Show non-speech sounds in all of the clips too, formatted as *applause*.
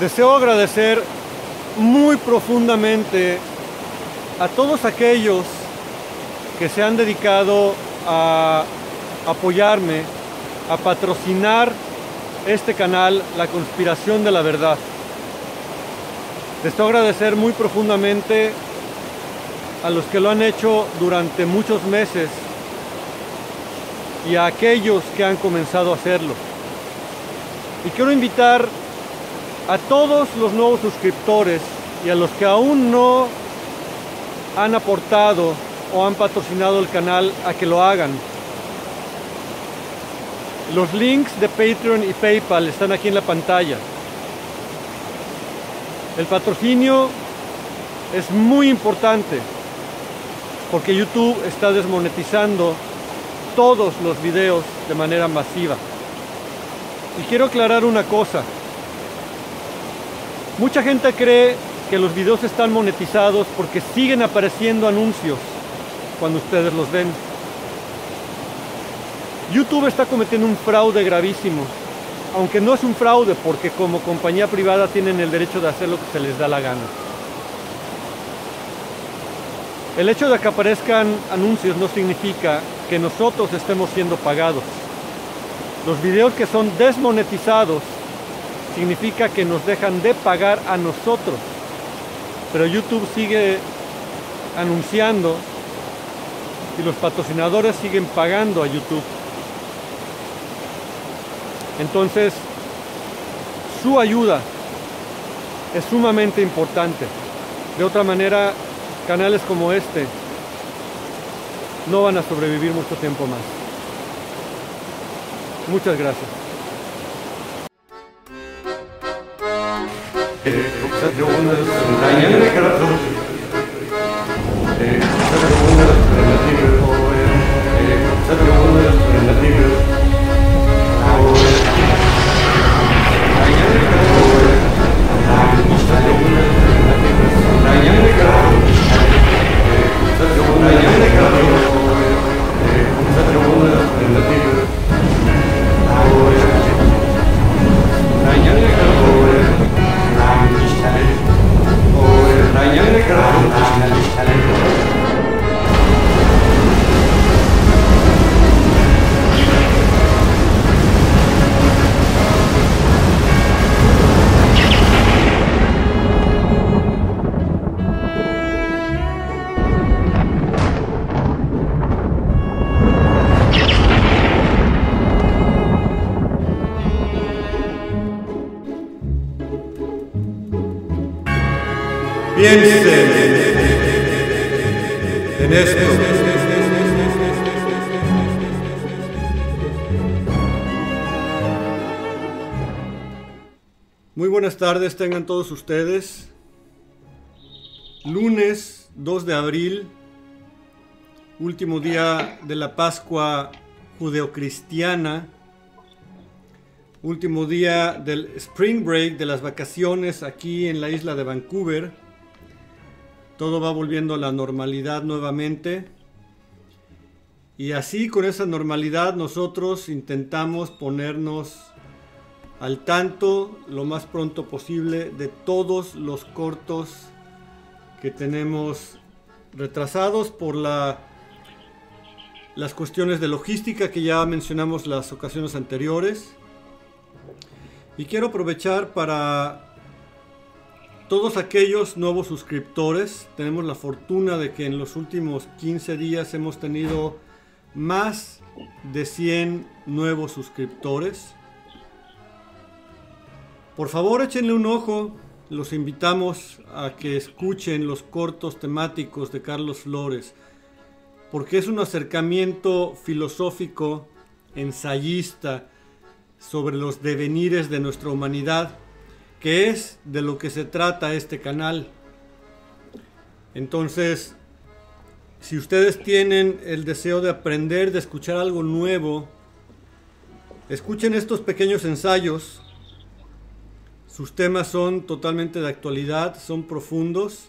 Deseo agradecer muy profundamente a todos aquellos que se han dedicado a apoyarme, a patrocinar este canal, La Conspiración de la Verdad. Deseo agradecer muy profundamente a los que lo han hecho durante muchos meses y a aquellos que han comenzado a hacerlo. Y quiero invitar a todos los nuevos suscriptores y a los que aún no han aportado o han patrocinado el canal a que lo hagan. Los links de Patreon y PayPal están aquí en la pantalla. El patrocinio es muy importante porque YouTube está desmonetizando todos los videos de manera masiva. Y quiero aclarar una cosa. Mucha gente cree que los videos están monetizados porque siguen apareciendo anuncios cuando ustedes los ven. YouTube está cometiendo un fraude gravísimo, aunque no es un fraude porque como compañía privada tienen el derecho de hacer lo que se les da la gana. El hecho de que aparezcan anuncios no significa que nosotros estemos siendo pagados. Los videos que son desmonetizados significa que nos dejan de pagar a nosotros. Pero YouTube sigue anunciando y los patrocinadores siguen pagando a YouTube. Entonces, su ayuda es sumamente importante. De otra manera, canales como este no van a sobrevivir mucho tiempo más. Muchas gracias. Exceptioner som regner krater Exceptioner som natur Exceptioner Muy buenas tardes, tengan todos ustedes. Lunes 2 de abril, último día de la Pascua judeocristiana, último día del Spring Break, de las vacaciones aquí en la isla de Vancouver. Todo va volviendo a la normalidad nuevamente. Y así con esa normalidad nosotros intentamos ponernos al tanto lo más pronto posible de todos los cortos que tenemos retrasados por la, las cuestiones de logística que ya mencionamos las ocasiones anteriores. Y quiero aprovechar para todos aquellos nuevos suscriptores. Tenemos la fortuna de que en los últimos 15 días hemos tenido más de 100 nuevos suscriptores. Por favor, échenle un ojo. Los invitamos a que escuchen los cortos temáticos de Carlos Flores, porque es un acercamiento filosófico, ensayista, sobre los devenires de nuestra humanidad, que es de lo que se trata este canal. Entonces, si ustedes tienen el deseo de aprender, de escuchar algo nuevo, escuchen estos pequeños ensayos. Sus temas son totalmente de actualidad, son profundos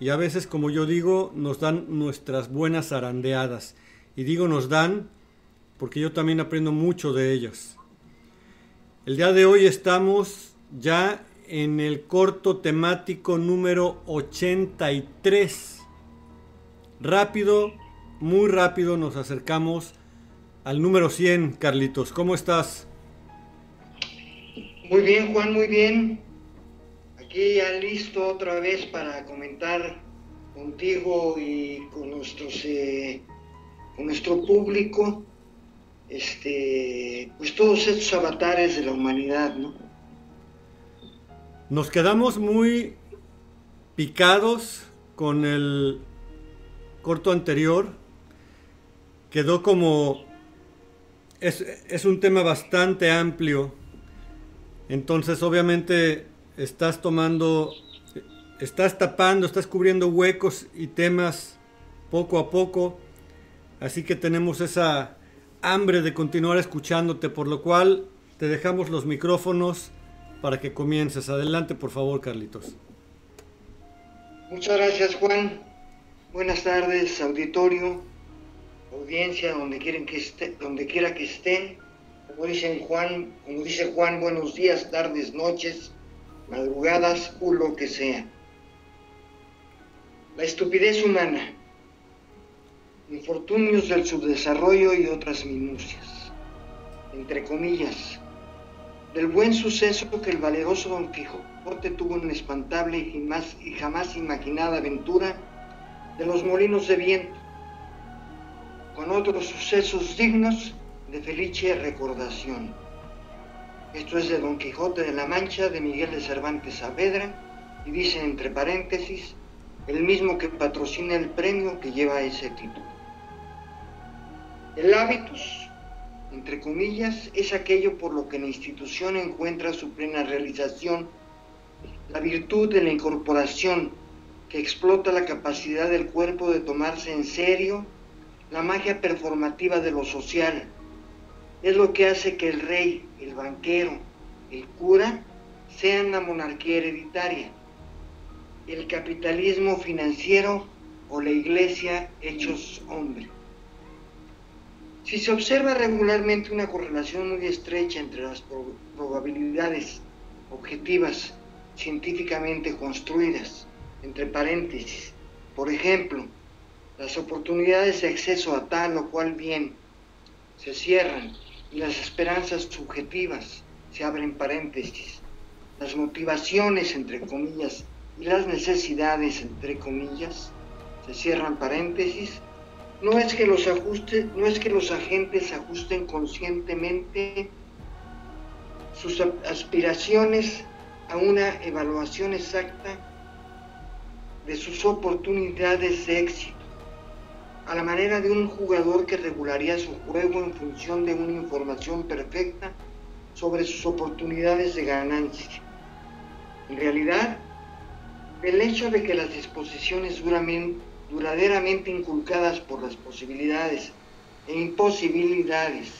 y a veces, como yo digo, nos dan nuestras buenas arandeadas. Y digo nos dan porque yo también aprendo mucho de ellas. El día de hoy estamos ya en el corto temático número 83. Rápido, muy rápido nos acercamos al número 100, Carlitos. ¿Cómo estás? Muy bien, Juan, muy bien. Aquí ya listo otra vez para comentar contigo y con nuestros eh, con nuestro público este pues todos estos avatares de la humanidad, ¿no? Nos quedamos muy picados con el corto anterior. Quedó como es, un tema bastante amplio. Entonces, obviamente, estás tomando, estás tapando, estás cubriendo huecos y temas poco a poco. Así que tenemos esa hambre de continuar escuchándote, por lo cual te dejamos los micrófonos para que comiences. Adelante, por favor, Carlitos. Muchas gracias, Juan. Buenas tardes, auditorio audiencia, donde, quieren que esté, donde quiera que estén. Como, dicen Juan, como dice Juan, buenos días, tardes, noches, madrugadas o lo que sea. La estupidez humana, infortunios del subdesarrollo y otras minucias, entre comillas, del buen suceso que el valeroso Don Quijote tuvo una espantable y, y jamás imaginada aventura de los molinos de viento con otros sucesos dignos de felice recordación. Esto es de Don Quijote de la Mancha de Miguel de Cervantes Saavedra y dice entre paréntesis el mismo que patrocina el premio que lleva ese título. El hábitus, entre comillas, es aquello por lo que la institución encuentra su plena realización, la virtud de la incorporación que explota la capacidad del cuerpo de tomarse en serio la magia performativa de lo social. Es lo que hace que el rey, el banquero, el cura sean la monarquía hereditaria, el capitalismo financiero o la iglesia hechos hombre. Si se observa regularmente una correlación muy estrecha entre las probabilidades objetivas científicamente construidas, entre paréntesis, por ejemplo, las oportunidades de acceso a tal o cual bien se cierran y las esperanzas subjetivas se abren paréntesis. Las motivaciones, entre comillas, y las necesidades, entre comillas, se cierran paréntesis. No es que los, ajustes, no es que los agentes ajusten conscientemente sus aspiraciones a una evaluación exacta de sus oportunidades de éxito a la manera de un jugador que regularía su juego en función de una información perfecta sobre sus oportunidades de ganancia. En realidad, el hecho de que las disposiciones duraderamente inculcadas por las posibilidades e imposibilidades,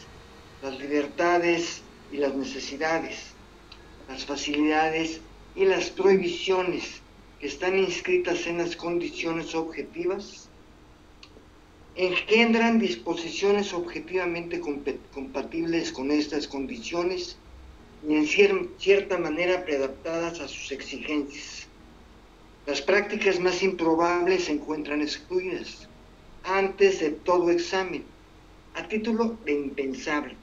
las libertades y las necesidades, las facilidades y las prohibiciones que están inscritas en las condiciones objetivas, engendran disposiciones objetivamente compatibles con estas condiciones y en cierta manera preadaptadas a sus exigencias. Las prácticas más improbables se encuentran excluidas antes de todo examen, a título de impensable,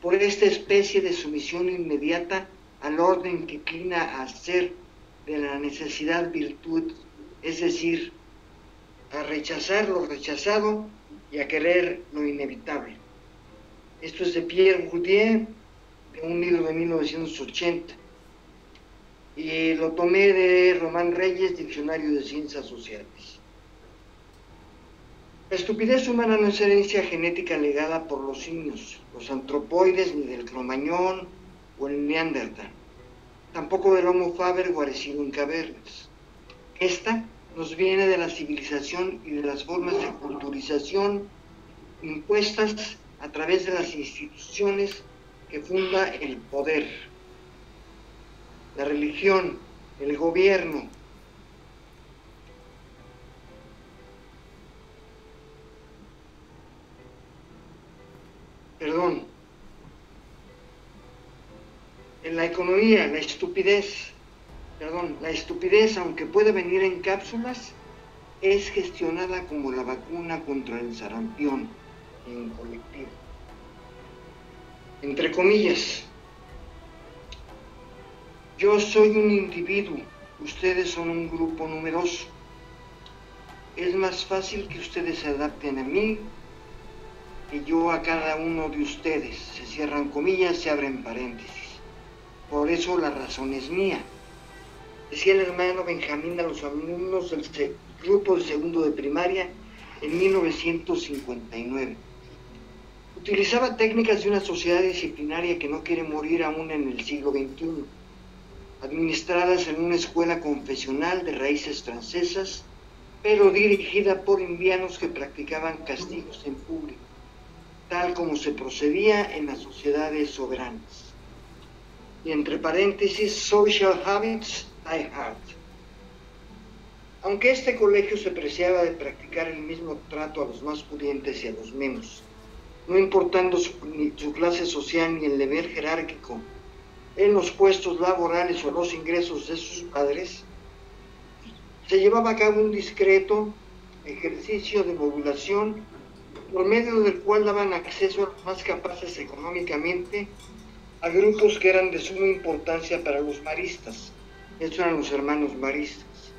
por esta especie de sumisión inmediata al orden que inclina a hacer de la necesidad virtud, es decir, a rechazar lo rechazado y a querer lo inevitable. Esto es de Pierre Bourdieu, de un libro de 1980. Y lo tomé de Román Reyes, Diccionario de Ciencias Sociales. La estupidez humana no es herencia genética legada por los simios, los antropoides, ni del cromañón o el neandertal, tampoco del homo faber guarecido en cavernas. Esta nos viene de la civilización y de las formas de culturización impuestas a través de las instituciones que funda el poder, la religión, el gobierno. Perdón. En la economía la estupidez, perdón, la estupidez, aunque puede venir en cápsulas, es gestionada como la vacuna contra el sarampión en colectivo. Entre comillas, yo soy un individuo, ustedes son un grupo numeroso. Es más fácil que ustedes se adapten a mí que yo a cada uno de ustedes. Se cierran comillas, se abren paréntesis. Por eso la razón es mía. Decía el hermano Benjamín a los alumnos del grupo de segundo de primaria en 1959. Utilizaba técnicas de una sociedad disciplinaria que no quiere morir aún en el siglo XXI, administradas en una escuela confesional de raíces francesas, pero dirigida por indianos que practicaban castigos en público, tal como se procedía en las sociedades soberanas. Y entre paréntesis, social habits die hard. Aunque este colegio se preciaba de practicar el mismo trato a los más pudientes y a los menos, no importando su, su clase social ni el deber jerárquico en los puestos laborales o los ingresos de sus padres, se llevaba a cabo un discreto ejercicio de modulación por medio del cual daban acceso a los más capaces económicamente a grupos que eran de suma importancia para los maristas. Estos eran los hermanos maristas.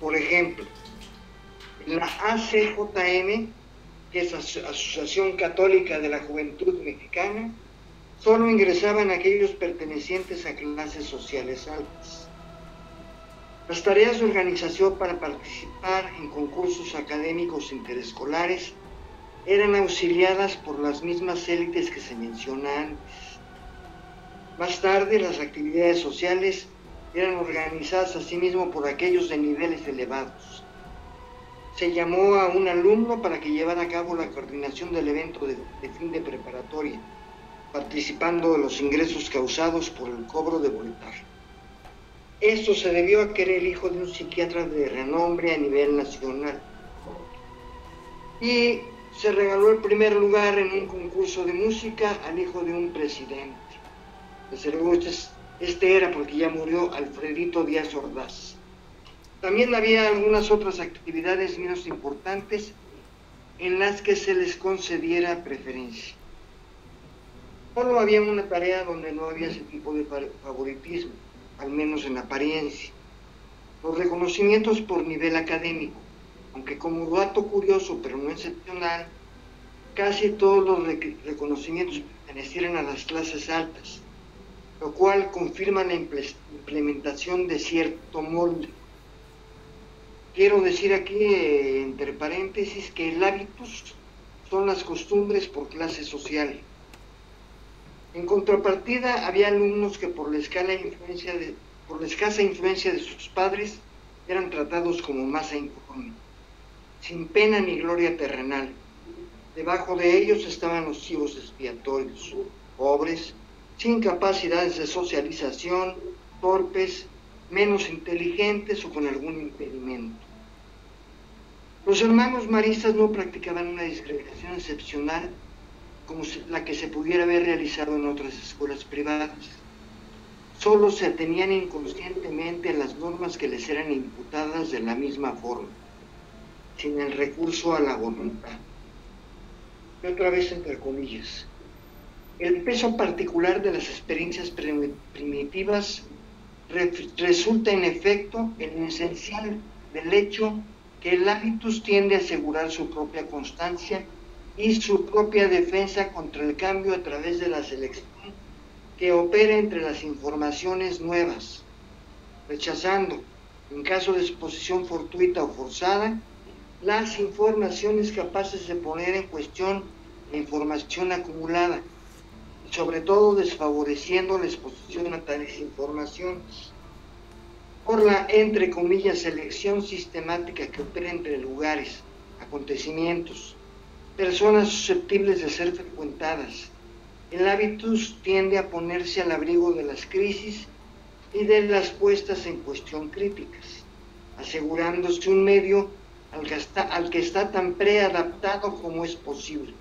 Por ejemplo, la ACJM, que es Asociación Católica de la Juventud Mexicana, solo ingresaban aquellos pertenecientes a clases sociales altas. Las tareas de organización para participar en concursos académicos interescolares eran auxiliadas por las mismas élites que se menciona antes. Más tarde, las actividades sociales eran organizadas asimismo por aquellos de niveles elevados. Se llamó a un alumno para que llevara a cabo la coordinación del evento de, fin de preparatoria, participando de los ingresos causados por el cobro de voltar. Esto se debió a que era el hijo de un psiquiatra de renombre a nivel nacional. Y se regaló el primer lugar en un concurso de música al hijo de un presidente. Desde luego, este es este era porque ya murió Alfredito Díaz Ordaz. También había algunas otras actividades menos importantes en las que se les concediera preferencia. Solo había una tarea donde no había ese tipo de favoritismo, al menos en apariencia. Los reconocimientos por nivel académico, aunque como dato curioso pero no excepcional, casi todos los reconocimientos pertenecieran a las clases altas lo cual confirma la implementación de cierto molde. Quiero decir aquí, eh, entre paréntesis, que el hábitus son las costumbres por clase social. En contrapartida, había alumnos que por la, escasa influencia de sus padres eran tratados como masa informe, sin pena ni gloria terrenal. Debajo de ellos estaban los chivos expiatorios, pobres, sin capacidades de socialización, torpes, menos inteligentes o con algún impedimento. Los hermanos maristas no practicaban una discriminación excepcional como la que se pudiera haber realizado en otras escuelas privadas. Solo se atenían inconscientemente a las normas que les eran imputadas de la misma forma, sin el recurso a la voluntad. Y otra vez entre comillas, el peso particular de las experiencias primitivas resulta en efecto en esencial del hecho que el hábitus tiende a asegurar su propia constancia y su propia defensa contra el cambio a través de la selección que opera entre las informaciones nuevas, rechazando, en caso de exposición fortuita o forzada, las informaciones capaces de poner en cuestión la información acumulada sobre todo desfavoreciendo la exposición a tales informaciones. Por la, entre comillas, selección sistemática que opera entre lugares, acontecimientos, personas susceptibles de ser frecuentadas. El hábitus tiende a ponerse al abrigo de las crisis y de las puestas en cuestión críticas, asegurándose un medio al que está, al que está tan preadaptado como es posible,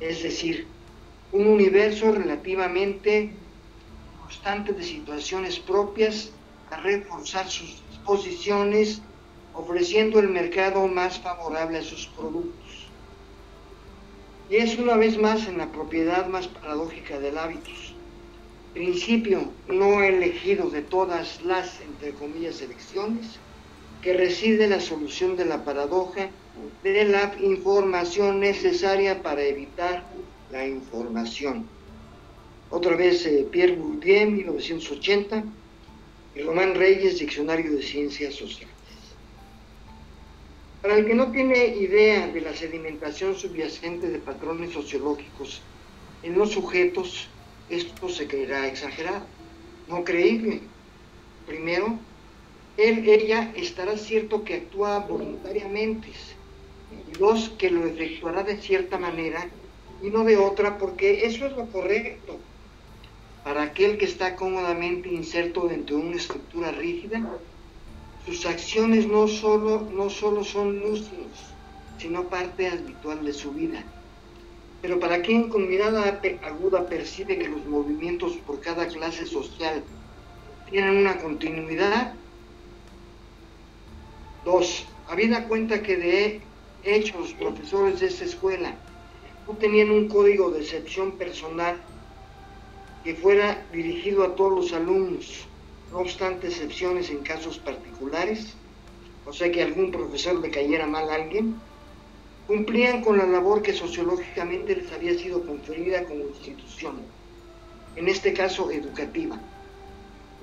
es decir, un universo relativamente constante de situaciones propias a reforzar sus posiciones, ofreciendo el mercado más favorable a sus productos. Y es una vez más en la propiedad más paradójica del hábitus, principio no elegido de todas las, entre comillas, elecciones, que reside la solución de la paradoja de la información necesaria para evitar la información. Otra vez eh, Pierre Bourdieu, 1980, y Román Reyes, Diccionario de Ciencias Sociales. Para el que no tiene idea de la sedimentación subyacente de patrones sociológicos en los sujetos, esto se creerá exagerado, no creíble. Primero, él, ella estará cierto que actúa voluntariamente, y dos, que lo efectuará de cierta manera y no de otra, porque eso es lo correcto. Para aquel que está cómodamente inserto dentro de una estructura rígida, sus acciones no solo, no solo son lúcidos, sino parte habitual de su vida. Pero para quien con mirada aguda percibe que los movimientos por cada clase social tienen una continuidad, dos, habida cuenta que de hecho los profesores de esta escuela no tenían un código de excepción personal que fuera dirigido a todos los alumnos, no obstante excepciones en casos particulares, o sea que algún profesor le cayera mal a alguien, cumplían con la labor que sociológicamente les había sido conferida como institución, en este caso educativa,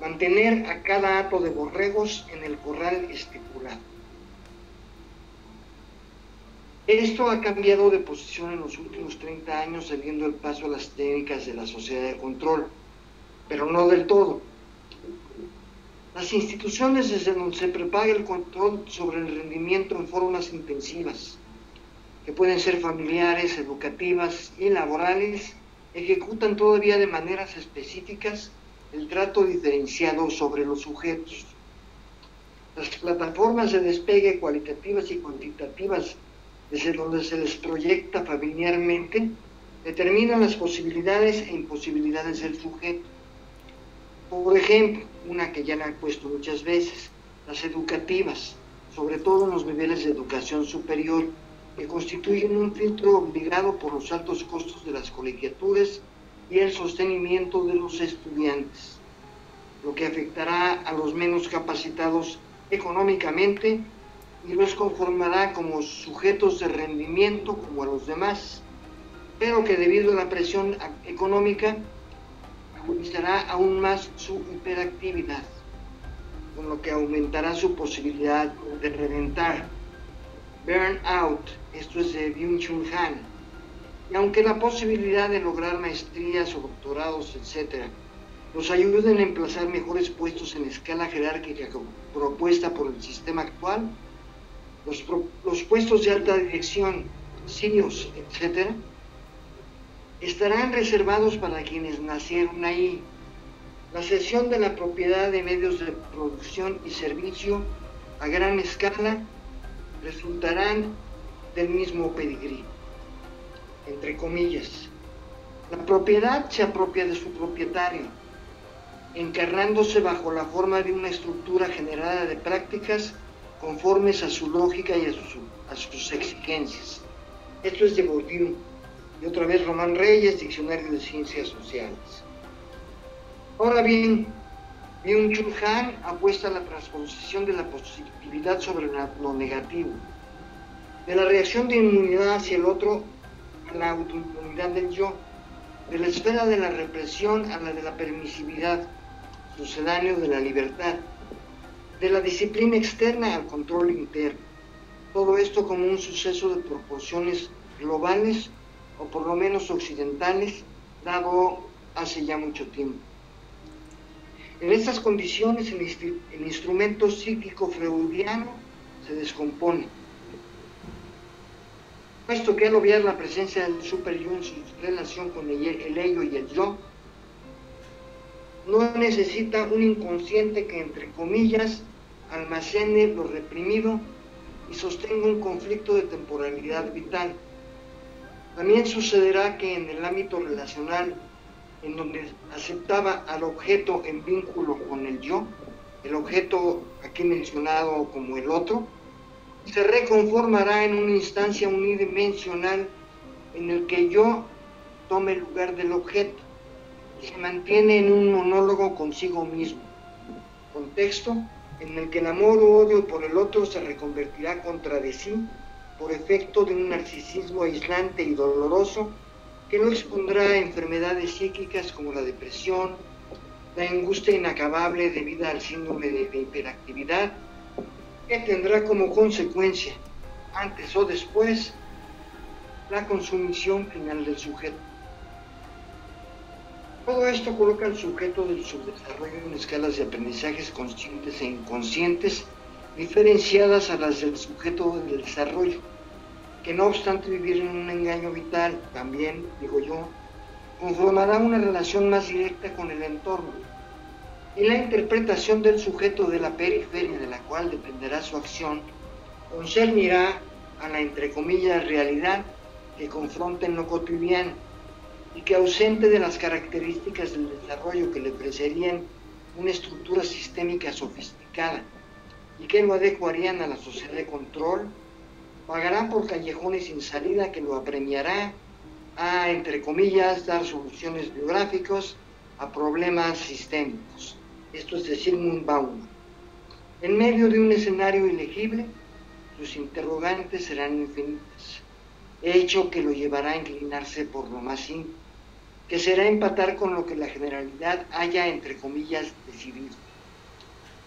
mantener a cada hato de borregos en el corral estipulado. Esto ha cambiado de posición en los últimos 30 años, saliendo el paso a las técnicas de la sociedad de control, pero no del todo. Las instituciones desde donde se propaga el control sobre el rendimiento en formas intensivas, que pueden ser familiares, educativas y laborales, ejecutan todavía de maneras específicas el trato diferenciado sobre los sujetos. Las plataformas de despegue cualitativas y cuantitativas desde donde se les proyecta familiarmente determinan las posibilidades e imposibilidades del sujeto. Por ejemplo, una que ya le han puesto muchas veces, las educativas, sobre todo en los niveles de educación superior, que constituyen un filtro obligado por los altos costos de las colegiaturas y el sostenimiento de los estudiantes, lo que afectará a los menos capacitados económicamente y los conformará como sujetos de rendimiento como a los demás, pero que debido a la presión económica agudizará aún más su hiperactividad, con lo que aumentará su posibilidad de reventar. Burnout, esto es de Byung-Chul Han. Y aunque la posibilidad de lograr maestrías o doctorados, etc., nos ayuden a emplazar mejores puestos en escala jerárquica propuesta por el sistema actual, los, los puestos de alta dirección, CIOs, etc., estarán reservados para quienes nacieron ahí. La cesión de la propiedad de medios de producción y servicio a gran escala resultarán del mismo pedigrí, entre comillas. La propiedad se apropia de su propietario, encarnándose bajo la forma de una estructura generada de prácticas conformes a su lógica y a, sus exigencias. Esto es de Bourdieu y otra vez Román Reyes, Diccionario de Ciencias Sociales. Ahora bien, Byung-Chul Han apuesta a la transposición de la positividad sobre lo negativo, de la reacción de inmunidad hacia el otro a la autoinmunidad del yo, de la esfera de la represión a la de la permisividad, sucedáneo de la libertad, de la disciplina externa al control interno. Todo esto como un suceso de proporciones globales o por lo menos occidentales, dado hace ya mucho tiempo. En estas condiciones el, instrumento psíquico freudiano se descompone. Puesto que al obviar la presencia del super-yo en su relación con el, el ello y el yo, no necesita un inconsciente que, entre comillas, almacene lo reprimido y sostenga un conflicto de temporalidad vital también sucederá que en el ámbito relacional en donde aceptaba al objeto en vínculo con el yo, el objeto aquí mencionado como el otro, se reconformará en una instancia unidimensional en el que yo tome el lugar del objeto y se mantiene en un monólogo consigo mismo. Contexto en el que el amor o odio por el otro se reconvertirá contra de sí por efecto de un narcisismo aislante y doloroso que no expondrá a enfermedades psíquicas como la depresión, la angustia inacabable debida al síndrome de hiperactividad, que tendrá como consecuencia, antes o después, la consumición final del sujeto. Todo esto coloca al sujeto del subdesarrollo en escalas de aprendizajes conscientes e inconscientes diferenciadas a las del sujeto del desarrollo, que no obstante vivir en un engaño vital, también, digo yo, conformará una relación más directa con el entorno. Y la interpretación del sujeto de la periferia de la cual dependerá su acción concernirá a la entre comillas realidad que confronta en lo cotidiano y que ausente de las características del desarrollo que le ofrecerían una estructura sistémica sofisticada y que lo adecuarían a la sociedad de control, pagará por callejones sin salida que lo apremiará a, entre comillas, dar soluciones biográficas a problemas sistémicos. Esto es decir, un Bauman. En medio de un escenario ilegible, sus interrogantes serán infinitas, hecho que lo llevará a inclinarse por lo más simple que será empatar con lo que la generalidad haya, entre comillas, decidido.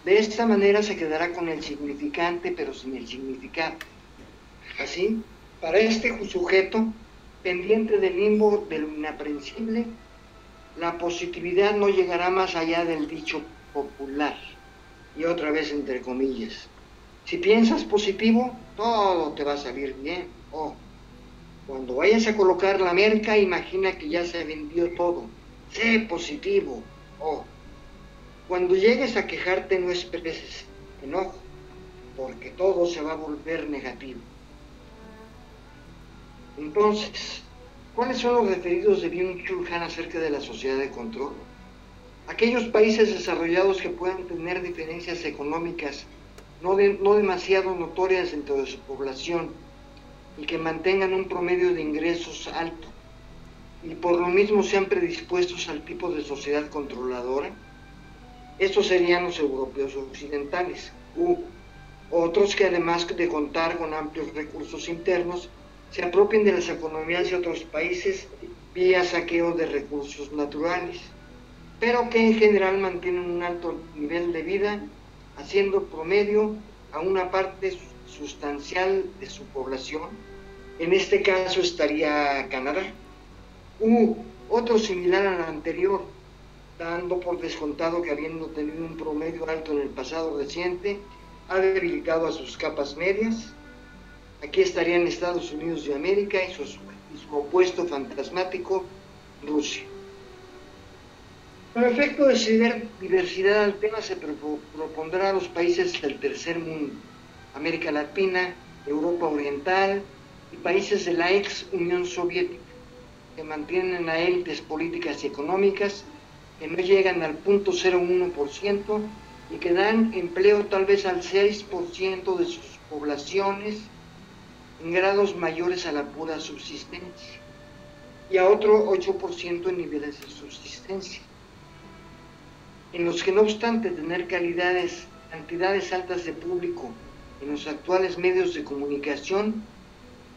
De esta manera se quedará con el significante, pero sin el significado. Así, para este sujeto, pendiente del limbo de lo inaprensible, la positividad no llegará más allá del dicho popular, y otra vez entre comillas. Si piensas positivo, todo te va a salir bien. Oh, cuando vayas a colocar la merca, imagina que ya se vendió todo. Sé positivo. Oh. Cuando llegues a quejarte, no esperes enojo, porque todo se va a volver negativo. Entonces, ¿cuáles son los referidos de Byung-Chul acerca de la sociedad de control? Aquellos países desarrollados que puedan tener diferencias económicas no, no demasiado notorias entre su población y que mantengan un promedio de ingresos alto y por lo mismo sean predispuestos al tipo de sociedad controladora, estos serían los europeos occidentales. U otros que además de contar con amplios recursos internos, se apropien de las economías de otros países vía saqueo de recursos naturales, pero que en general mantienen un alto nivel de vida, haciendo promedio a una parte sustancial de su población, en este caso estaría Canadá. U otro similar al anterior, dando por descontado que habiendo tenido un promedio alto en el pasado reciente, ha debilitado a sus capas medias. Aquí estarían Estados Unidos de América y su, opuesto fantasmático, Rusia. Con efecto de diversidad al tema, se propondrá a los países del tercer mundo América Latina, Europa Oriental y países de la ex Unión Soviética, que mantienen a élites políticas y económicas que no llegan al 0.01% y que dan empleo tal vez al 6% de sus poblaciones en grados mayores a la pura subsistencia y a otro 8% en niveles de subsistencia, en los que no obstante tener calidades, cantidades altas de público en los actuales medios de comunicación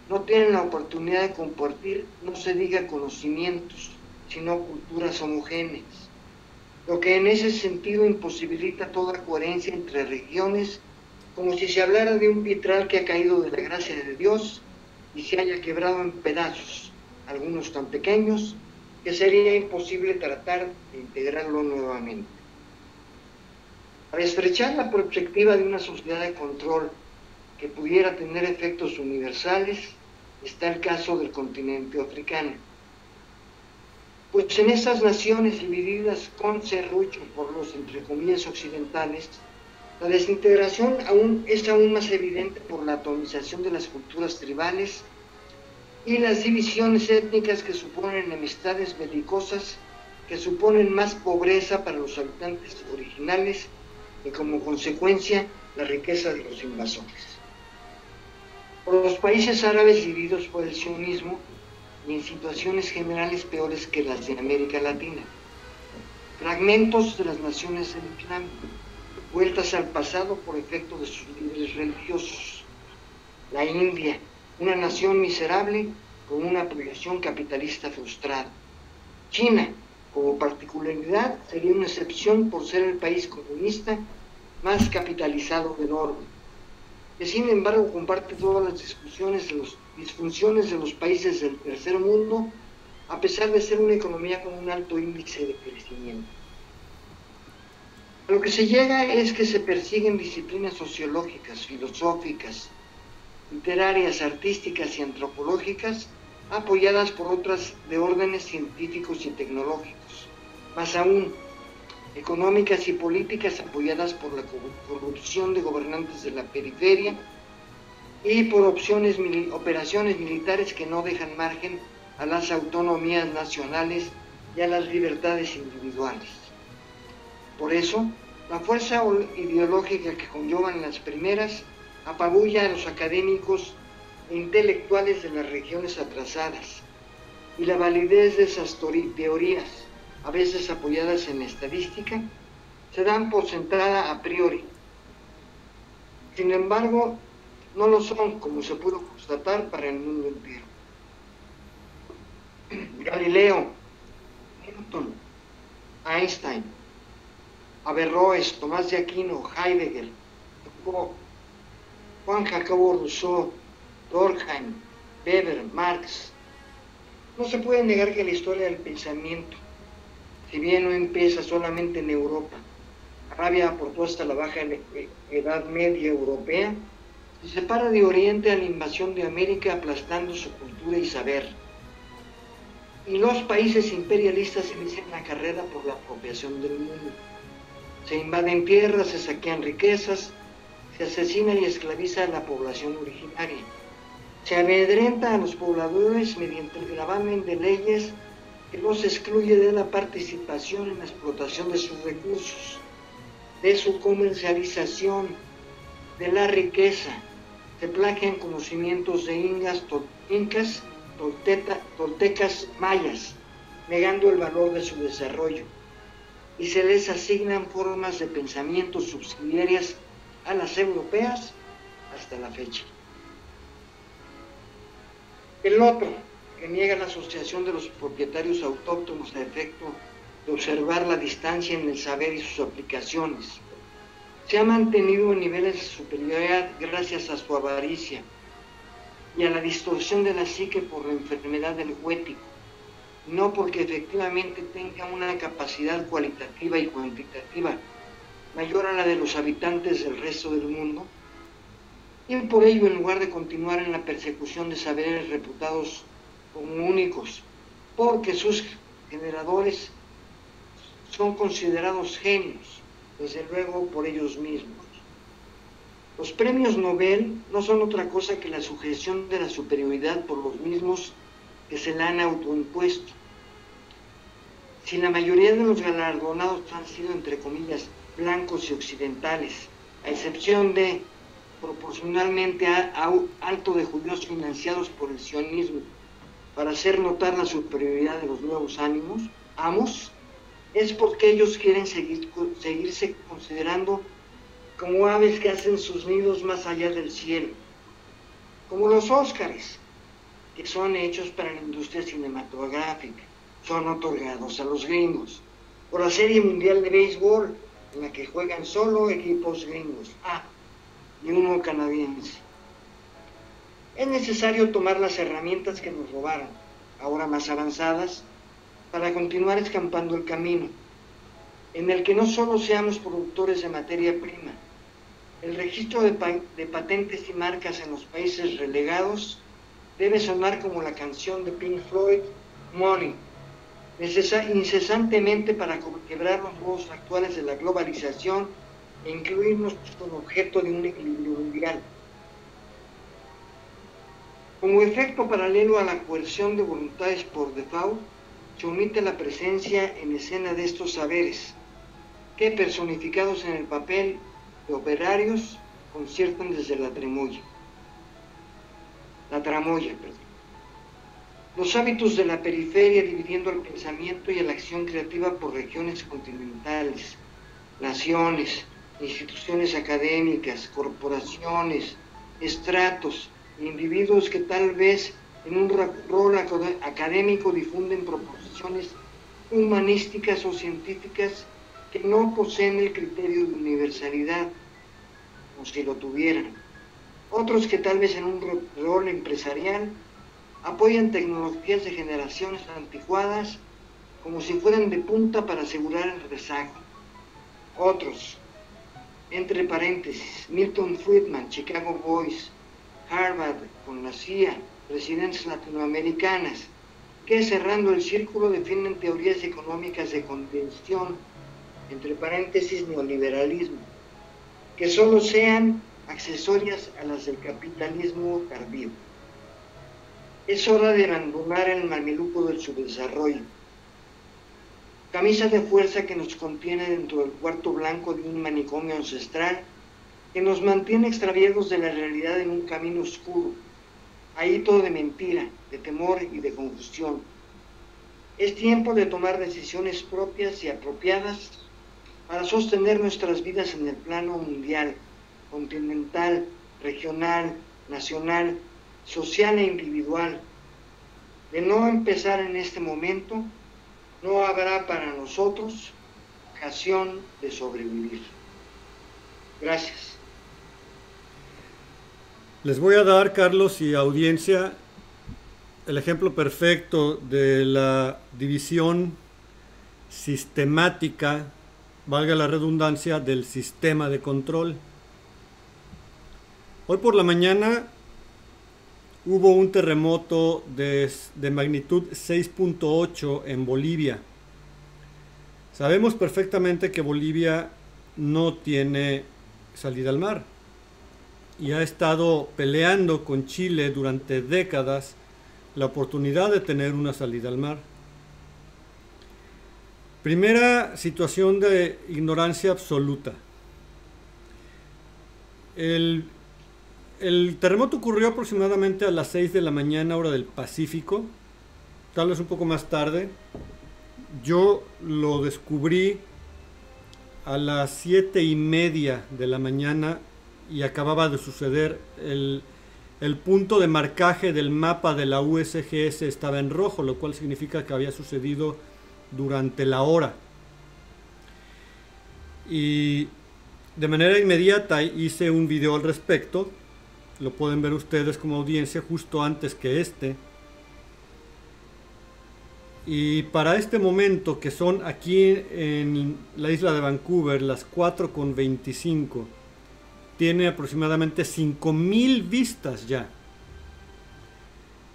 no tienen la oportunidad de compartir, no se diga conocimientos, sino culturas homogéneas, lo que en ese sentido imposibilita toda coherencia entre regiones, como si se hablara de un vitral que ha caído de la gracia de Dios y se haya quebrado en pedazos, algunos tan pequeños, que sería imposible tratar de integrarlo nuevamente. Para estrechar la perspectiva de una sociedad de control que pudiera tener efectos universales, está el caso del continente africano. Pues en esas naciones divididas con serrucho por los, entre comillas, occidentales, la desintegración aún, es aún más evidente por la atomización de las culturas tribales y las divisiones étnicas que suponen enemistades belicosas que suponen más pobreza para los habitantes originales y como consecuencia la riqueza de los invasores. Por los países árabes divididos por el sionismo en situaciones generales peores que las de América Latina. Fragmentos de las naciones del Islam, vueltas al pasado por efecto de sus líderes religiosos. La India, una nación miserable con una proyección capitalista frustrada. China, como particularidad, sería una excepción por ser el país comunista más capitalizado del orbe, que sin embargo comparte todas las discusiones de las disfunciones de los países del tercer mundo, a pesar de ser una economía con un alto índice de crecimiento. A lo que se llega es que se persiguen disciplinas sociológicas, filosóficas, literarias, artísticas y antropológicas, apoyadas por otras de órdenes científicos y tecnológicos. Más aún, económicas y políticas apoyadas por la corrupción de gobernantes de la periferia y por opciones, operaciones militares que no dejan margen a las autonomías nacionales y a las libertades individuales. Por eso, la fuerza ideológica que conllevan las primeras apabulla a los académicos e intelectuales de las regiones atrasadas y la validez de esas teorías a veces apoyadas en estadística, se dan por sentada a priori. Sin embargo, no lo son, como se pudo constatar para el mundo entero. *clears throat* Galileo, Newton, Einstein, Averroes, Tomás de Aquino, Heidegger, Foucault, Juan Jacobo Rousseau, Durkheim, Weber, Marx. No se puede negar que la historia del pensamiento si bien no empieza solamente en Europa. Arabia aportó hasta la baja Edad Media Europea, se separa de Oriente a la invasión de América aplastando su cultura y saber. Y los países imperialistas inician la carrera por la apropiación del mundo. Se invaden tierras, se saquean riquezas, se asesina y esclaviza a la población originaria. Se amedrenta a los pobladores mediante el gravamen de leyes que los excluye de la participación en la explotación de sus recursos, de su comercialización, de la riqueza. Se plagian conocimientos de incas, toltecas, mayas, negando el valor de su desarrollo. Y se les asignan formas de pensamiento subsidiarias a las europeas hasta la fecha. El otro, que niega la asociación de los propietarios autóctonos a efecto de observar la distancia en el saber y sus aplicaciones. Se ha mantenido en niveles de superioridad gracias a su avaricia y a la distorsión de la psique por la enfermedad del huético, no porque efectivamente tenga una capacidad cualitativa y cuantitativa mayor a la de los habitantes del resto del mundo, y por ello en lugar de continuar en la persecución de saberes reputados como únicos, porque sus generadores son considerados genios, desde luego por ellos mismos. Los premios Nobel no son otra cosa que la sujeción de la superioridad por los mismos que se la han autoimpuesto. Si la mayoría de los galardonados han sido, entre comillas, blancos y occidentales, a excepción de proporcionalmente alto de judíos financiados por el sionismo para hacer notar la superioridad de los nuevos ánimos, amos, es porque ellos quieren seguir, seguirse considerando como aves que hacen sus nidos más allá del cielo, como los Óscares, que son hechos para la industria cinematográfica, son otorgados a los gringos, por la Serie Mundial de Béisbol, en la que juegan solo equipos gringos, ah, y uno canadiense. Es necesario tomar las herramientas que nos robaron, ahora más avanzadas, para continuar escampando el camino, en el que no solo seamos productores de materia prima, el registro de, patentes y marcas en los países relegados debe sonar como la canción de Pink Floyd, Money, incesantemente para quebrar los modos actuales de la globalización e incluirnos como objeto de un equilibrio mundial. Como efecto paralelo a la coerción de voluntades por default, se omite la presencia en escena de estos saberes, que personificados en el papel de operarios conciertan desde la tremoya. La tramoya. Los hábitos de la periferia dividiendo el pensamiento y la acción creativa por regiones continentales, naciones, instituciones académicas, corporaciones, estratos, individuos que tal vez en un rol académico difunden humanísticas o científicas que no poseen el criterio de universalidad, como si lo tuvieran. Otros que tal vez en un rol empresarial apoyan tecnologías de generaciones anticuadas como si fueran de punta para asegurar el rezago. Otros, entre paréntesis, Milton Friedman, Chicago Boys, Harvard con la CIA, residentes latinoamericanas, que cerrando el círculo defienden teorías económicas de convención, entre paréntesis neoliberalismo, que solo sean accesorias a las del capitalismo tardío. Es hora de abandonar el mameluco del subdesarrollo. Camisa de fuerza que nos contiene dentro del cuarto blanco de un manicomio ancestral que nos mantiene extraviados de la realidad en un camino oscuro ahí todo de mentira, de temor y de confusión. Es tiempo de tomar decisiones propias y apropiadas para sostener nuestras vidas en el plano mundial, continental, regional, nacional, social e individual. De no empezar en este momento, no habrá para nosotros ocasión de sobrevivir. Gracias. Les voy a dar, Carlos y audiencia, el ejemplo perfecto de la división sistemática, valga la redundancia, del sistema de control. Hoy por la mañana hubo un terremoto de, magnitud 6.8 en Bolivia. Sabemos perfectamente que Bolivia no tiene salida al mar y ha estado peleando con Chile durante décadas la oportunidad de tener una salida al mar. Primera situación de ignorancia absoluta. El, terremoto ocurrió aproximadamente a las 6 de la mañana hora del Pacífico, tal vez un poco más tarde. Yo lo descubrí a las 7 y media de la mañana y acababa de suceder. El, punto de marcaje del mapa de la USGS estaba en rojo, lo cual significa que había sucedido durante la hora. Y de manera inmediata hice un video al respecto. Lo pueden ver ustedes como audiencia justo antes que este. Y para este momento, que son aquí en la isla de Vancouver, las 4.25, tiene aproximadamente 5000 vistas ya.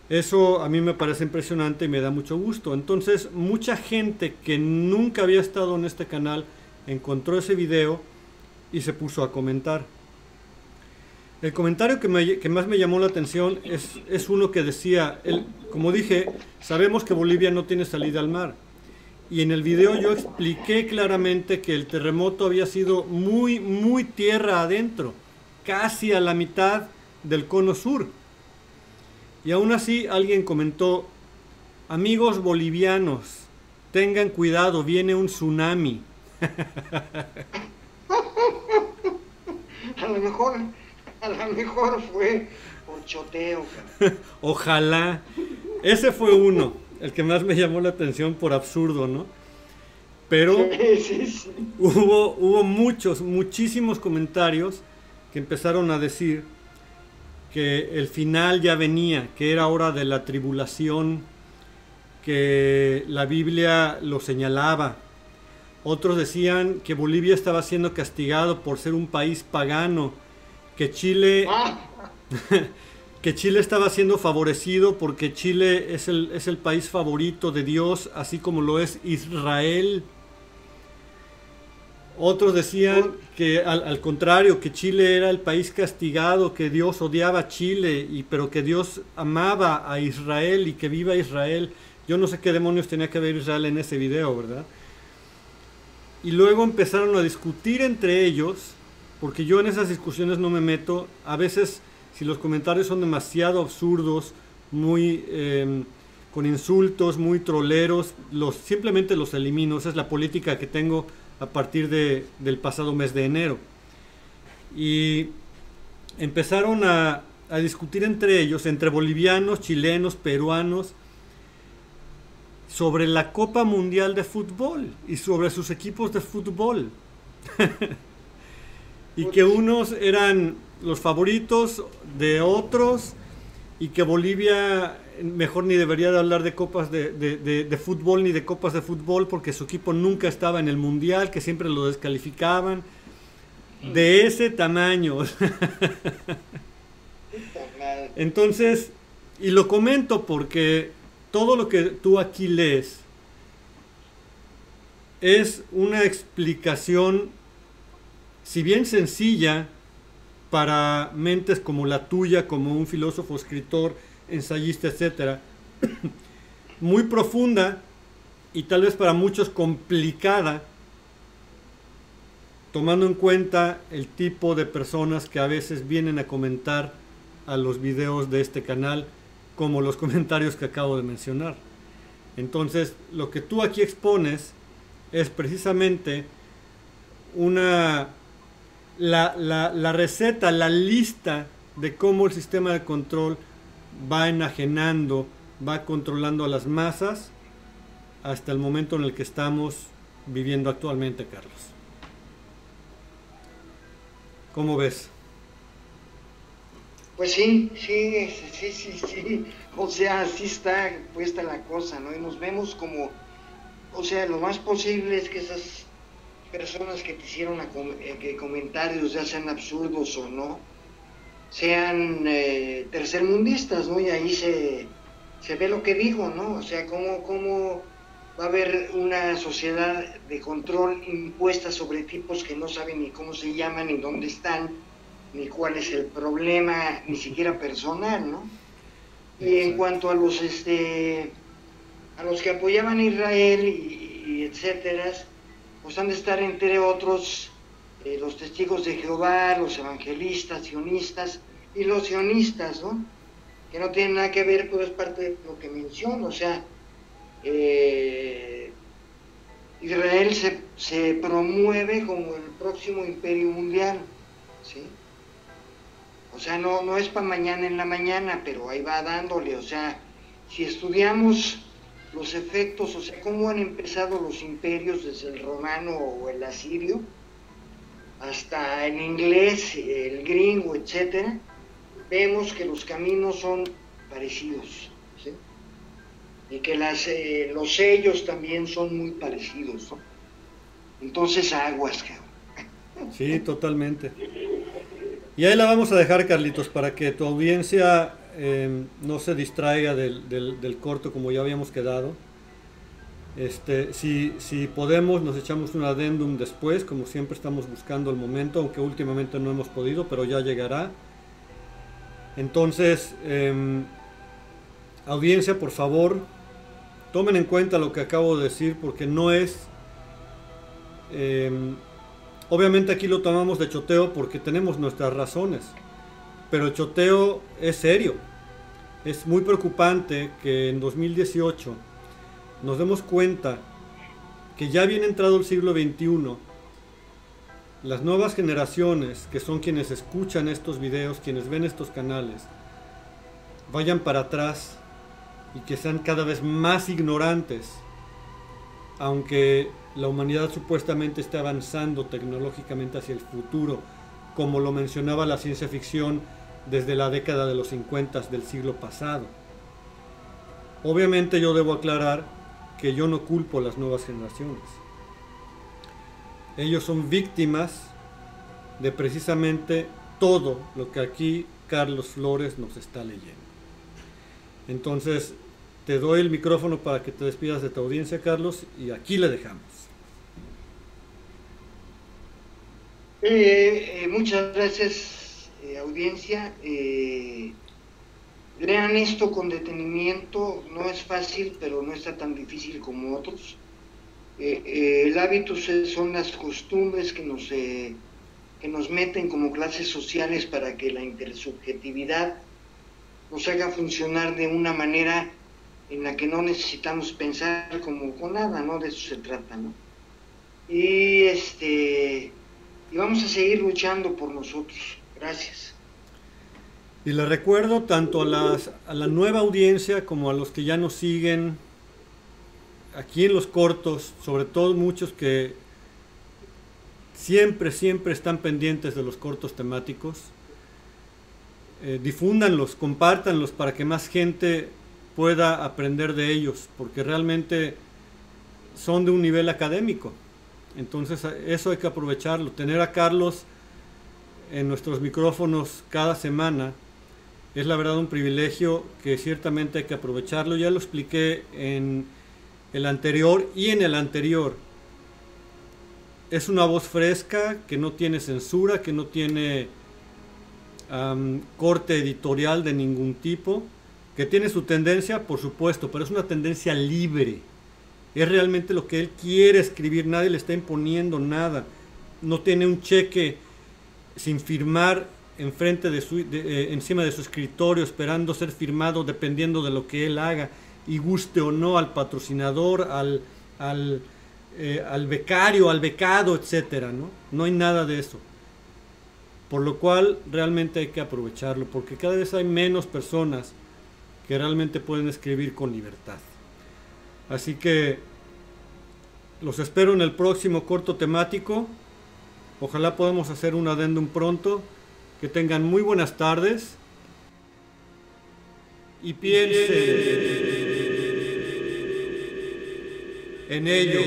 Eso a mí me parece impresionante y me da mucho gusto. Entonces, mucha gente que nunca había estado en este canal encontró ese video y se puso a comentar. El comentario que, más me llamó la atención es, es uno que decía, el, como dije, sabemos que Bolivia no tiene salida al mar y en el video yo expliqué claramente que el terremoto había sido muy, muy tierra adentro, casi a la mitad del cono sur. Y aún así alguien comentó, amigos bolivianos, tengan cuidado, viene un tsunami. *laughs* a lo mejor, a lo mejor fue por choteo. *laughs* Ojalá. Ese fue uno el que más me llamó la atención por absurdo, ¿no? Pero *laughs* Hubo, hubo muchos, muchísimos comentarios que empezaron a decir que el final ya venía, que era hora de la tribulación, que la Biblia lo señalaba. Otros decían que Bolivia estaba siendo castigado por ser un país pagano, que Chile... Ah. *laughs* que Chile estaba siendo favorecido porque Chile es el, es el país favorito de Dios, así como lo es Israel. Otros decían que al, contrario, que Chile era el país castigado, que Dios odiaba a Chile, y, pero que Dios amaba a Israel y que viva Israel. Yo no sé qué demonios tenía que ver Israel en ese video, ¿verdad? Y luego empezaron a discutir entre ellos, porque yo en esas discusiones no me meto. A veces, si los comentarios son demasiado absurdos, muy em, con insultos, muy troleros, los, simplemente los elimino. Esa es la política que tengo a partir de, del pasado mes de enero. Y empezaron a, a discutir entre ellos, entre bolivianos, chilenos, peruanos, sobre la Copa Mundial de Fútbol y sobre sus equipos de fútbol. *laughs* y que unos eran los favoritos de otros y que Bolivia mejor ni debería de hablar de copas de, de, fútbol ni de copas de fútbol porque su equipo nunca estaba en el mundial, que siempre lo descalificaban. De ese tamaño. *laughs* Entonces, y lo comento porque todo lo que tú aquí lees es una explicación, si bien sencilla, para mentes como la tuya, como un filósofo, escritor, ensayista, etc., *clears throat* muy profunda y tal vez para muchos complicada, tomando en cuenta el tipo de personas que a veces vienen a comentar a los videos de este canal, como los *laughs* comentarios que acabo de mencionar. Entonces, lo que tú aquí expones es precisamente una la, la, receta, la lista de cómo el sistema de control va enajenando, va controlando a las masas hasta el momento en el que estamos viviendo actualmente, Carlos. ¿Cómo ves? Pues sí, sí, sí, sí, sí. O sea, así está puesta la cosa, ¿no? Y nos vemos como, o sea, lo más posible es que esas personas que te hicieron eh, que comentarios, ya sean absurdos o no, sean eh, tercermundistas, ¿no? Y ahí se, se, ve lo que dijo, ¿no? O sea, cómo, cómo va a haber una sociedad de control impuesta sobre tipos que no saben ni cómo se llaman ni dónde están ni cuál es el problema, ni siquiera personal, ¿no? Y en cuanto a los, este, a los que apoyaban a Israel y, etcétera, pues han de estar entre otros eh, los testigos de Jehová, los evangelistas, sionistas y los sionistas, ¿no? Que no tienen nada que ver, pero es parte de lo que menciono, o sea, eh, Israel se, se promueve como el próximo imperio mundial, ¿sí? O sea, no, no es para mañana en la mañana, pero ahí va dándole. O sea, si estudiamos los efectos, o sea, cómo han empezado los imperios desde el romano o el asirio, hasta el inglés, el gringo, etcétera, vemos que los caminos son parecidos. ¿sí? Y que eh, los sellos también son muy parecidos. ¿no? Entonces, aguas, cabrón. Sí, totalmente. Y ahí la vamos a dejar, Carlitos, para que tu audiencia em, no se distraiga del, corto como ya habíamos quedado. Este, si, si podemos, nos echamos un adendum después, como siempre estamos buscando el momento, aunque últimamente no hemos podido, pero ya llegará. Entonces, em, audiencia, por favor, tomen en cuenta lo que acabo de decir, porque no es... Em, Obviamente aquí lo tomamos de choteo porque tenemos nuestras razones, pero el choteo es serio. Es muy preocupante que en 2018 nos demos cuenta que ya bien entrado el siglo XXI, las nuevas generaciones, que son quienes escuchan estos videos, quienes ven estos canales, vayan para atrás y que sean cada vez más ignorantes, aunque la humanidad supuestamente está avanzando tecnológicamente hacia el futuro, como lo mencionaba la ciencia ficción desde la década de los 50 del siglo pasado. Obviamente yo debo aclarar que yo no culpo a las nuevas generaciones. Ellos son víctimas de precisamente todo lo que aquí Carlos Flores nos está leyendo. Entonces, te doy el micrófono para que te despidas de tu audiencia, Carlos, y aquí le dejamos. Eh, eh, muchas gracias, eh, audiencia. Lean esto con detenimiento, no es fácil, pero no está tan difícil como otros. Eh, eh, el hábito son las costumbres que nos, eh, que nos meten como clases sociales para que la intersubjetividad nos haga funcionar de una manera en la que no necesitamos pensar como con nada, ¿no? De eso se trata, ¿no? Y este y vamos a seguir luchando por nosotros. Gracias. Y le recuerdo tanto a, las, a la nueva audiencia como a los que ya nos siguen aquí en los cortos, sobre todo muchos que siempre, siempre están pendientes de los cortos temáticos. Eh, difúndanlos, compártanlos para que más gente pueda aprender de ellos, porque realmente son de un nivel académico. Entonces eso hay que aprovecharlo. Tener a Carlos en nuestros micrófonos cada semana es la verdad un privilegio que ciertamente hay que aprovecharlo. Ya lo expliqué en el anterior y en el anterior. Es una voz fresca que no tiene censura, que no tiene corte editorial de ningún tipo, que tiene su tendencia, por supuesto, pero es una tendencia libre. Es realmente lo que él quiere escribir, nadie le está imponiendo nada. No tiene un cheque sin firmar enfrente de su, eh, encima de su escritorio esperando ser firmado dependiendo de lo que él haga y guste o no al patrocinador, al, al, eh, al becario, al becado, etcétera, ¿no? No hay nada de eso. Por lo cual realmente hay que aprovecharlo, porque cada vez hay menos personas que realmente pueden escribir con libertad. Así que los espero en el próximo corto temático. Ojalá podamos hacer un adendum pronto. Que tengan muy buenas tardes. Y piensen en ello.